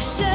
say